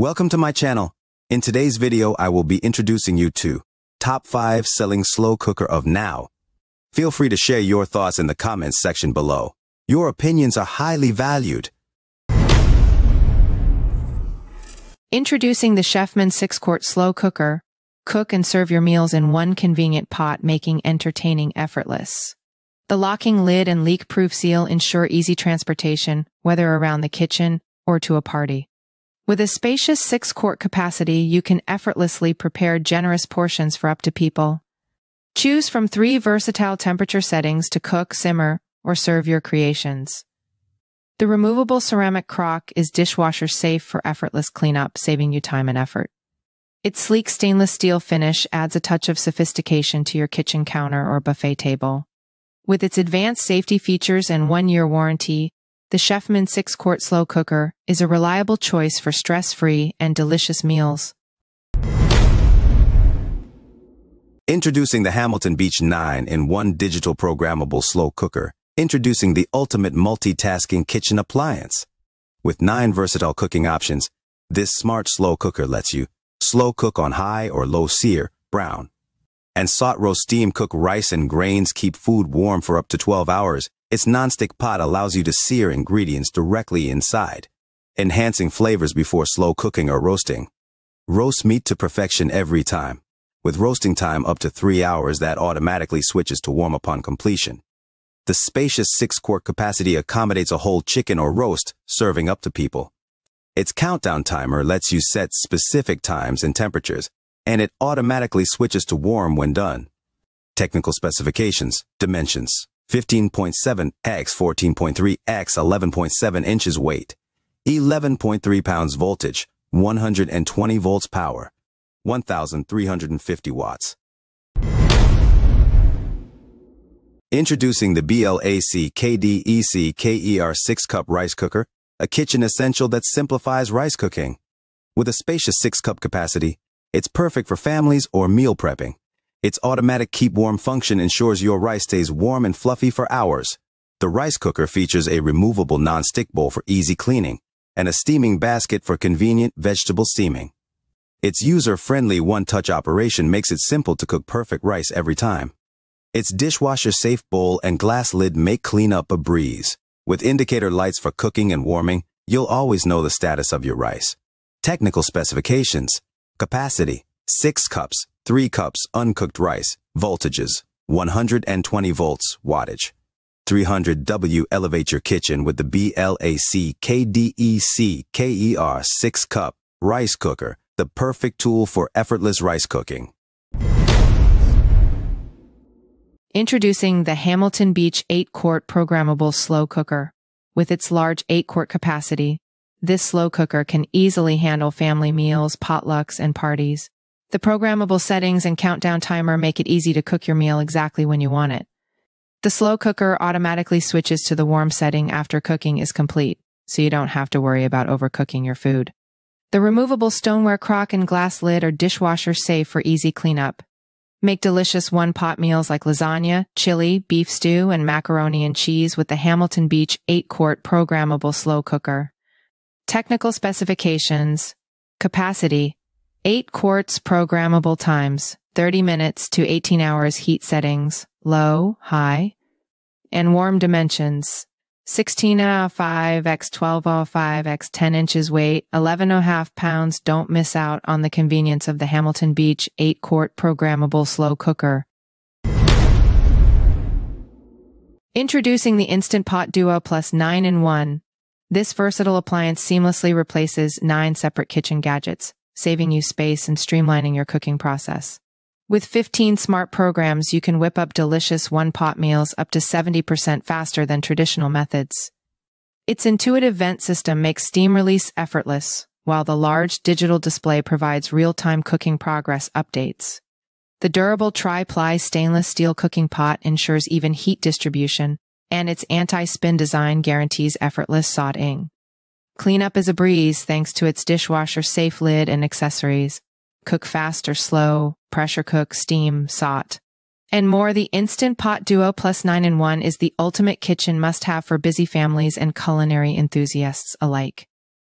Welcome to my channel. In today's video, I will be introducing you to Top 5 Selling Slow Cooker of Now. Feel free to share your thoughts in the comments section below. Your opinions are highly valued. Introducing the Chefman 6-quart slow cooker. Cook and serve your meals in one convenient pot, making entertaining effortless. The locking lid and leak-proof seal ensure easy transportation, whether around the kitchen or to a party. With a spacious 6-quart capacity, you can effortlessly prepare generous portions for up to people. Choose from three versatile temperature settings to cook, simmer, or serve your creations. The removable ceramic crock is dishwasher safe for effortless cleanup, saving you time and effort. Its sleek stainless steel finish adds a touch of sophistication to your kitchen counter or buffet table. With its advanced safety features and one-year warranty, the Chefman 6-quart slow cooker is a reliable choice for stress-free and delicious meals. Introducing the Hamilton Beach 9 in one digital programmable slow cooker. Introducing the ultimate multitasking kitchen appliance. With nine versatile cooking options, this smart slow cooker lets you slow cook on high or low sear, brown, and salt roast steam cook rice and grains keep food warm for up to 12 hours. Its nonstick pot allows you to sear ingredients directly inside, enhancing flavors before slow cooking or roasting. Roast meat to perfection every time, with roasting time up to three hours that automatically switches to warm upon completion. The spacious 6-quart capacity accommodates a whole chicken or roast, serving up to people. Its countdown timer lets you set specific times and temperatures, and it automatically switches to warm when done. Technical specifications, dimensions, 15.7 x 14.3 x 11.7 inches weight, 11.3 pounds voltage, 120 volts power, 1,350 watts. Introducing the BLACK+DECKER 6-cup rice cooker, a kitchen essential that simplifies rice cooking. With a spacious 6-cup capacity, it's perfect for families or meal prepping. Its automatic keep warm function ensures your rice stays warm and fluffy for hours. The rice cooker features a removable non-stick bowl for easy cleaning and a steaming basket for convenient vegetable steaming. Its user-friendly one-touch operation makes it simple to cook perfect rice every time. Its dishwasher-safe bowl and glass lid make cleanup a breeze. With indicator lights for cooking and warming, you'll always know the status of your rice. Technical specifications Capacity 6 cups, 3 cups uncooked rice, voltages 120 volts, wattage. 300 W elevate your kitchen with the BLACK+DECKER 6 cup rice cooker, the perfect tool for effortless rice cooking. Introducing the Hamilton Beach 8-quart programmable slow cooker. With its large 8-quart capacity, this slow cooker can easily handle family meals, potlucks, and parties. The programmable settings and countdown timer make it easy to cook your meal exactly when you want it. The slow cooker automatically switches to the warm setting after cooking is complete, so you don't have to worry about overcooking your food. The removable stoneware crock and glass lid are dishwasher safe for easy cleanup. Make delicious one-pot meals like lasagna, chili, beef stew, and macaroni and cheese with the Hamilton Beach 8-quart programmable slow cooker. Technical specifications. Capacity. 8 quarts programmable times. 30 minutes to 18 hours heat settings. Low, high. And warm dimensions. 16.5 x 12.5 x 10 inches weight, 11.5 pounds. Don't miss out on the convenience of the Hamilton Beach 8 quart programmable slow cooker. Introducing the Instant Pot Duo Plus 9 in 1. This versatile appliance seamlessly replaces nine separate kitchen gadgets, saving you space and streamlining your cooking process. With 15 smart programs, you can whip up delicious one-pot meals up to 70% faster than traditional methods. Its intuitive vent system makes steam release effortless, while the large digital display provides real-time cooking progress updates. The durable tri-ply stainless steel cooking pot ensures even heat distribution, and its anti-spin design guarantees effortless sautéing. Cleanup is a breeze thanks to its dishwasher safe lid and accessories. Cook fast or slow, pressure cook, steam, saute. And more, the Instant Pot Duo Plus 9 in 1 is the ultimate kitchen must have for busy families and culinary enthusiasts alike.